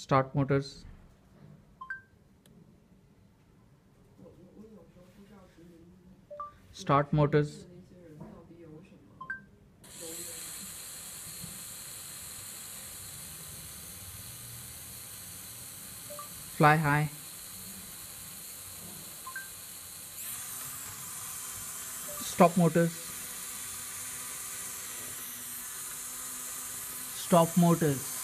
start motors. Start motors. Fly high. Stop motors. Stop motors.